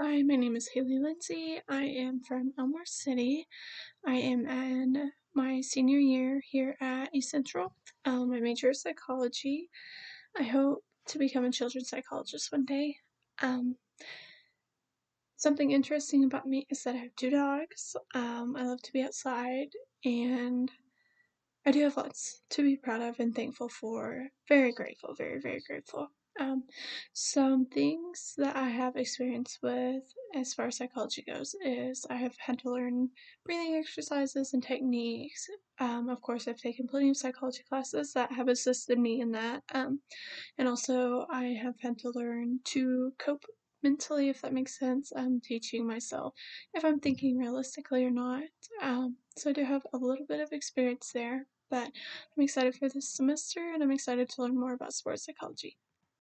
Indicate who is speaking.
Speaker 1: Hi, my name is Haley Lindsey. I am from Elmore City. I am in my senior year here at East Central. Um, my major is psychology. I hope to become a children's psychologist one day. Um, something interesting about me is that I have two dogs. Um, I love to be outside, and I do have lots to be proud of and thankful for. Very grateful, very, very grateful. Um, some things that I have experience with as far as psychology goes is I have had to learn breathing exercises and techniques. Um, of course, I've taken plenty of psychology classes that have assisted me in that. Um, and also, I have had to learn to cope mentally, if that makes sense. I'm teaching myself if I'm thinking realistically or not. Um, so I do have a little bit of experience there, but I'm excited for this semester and I'm excited to learn more about sports psychology.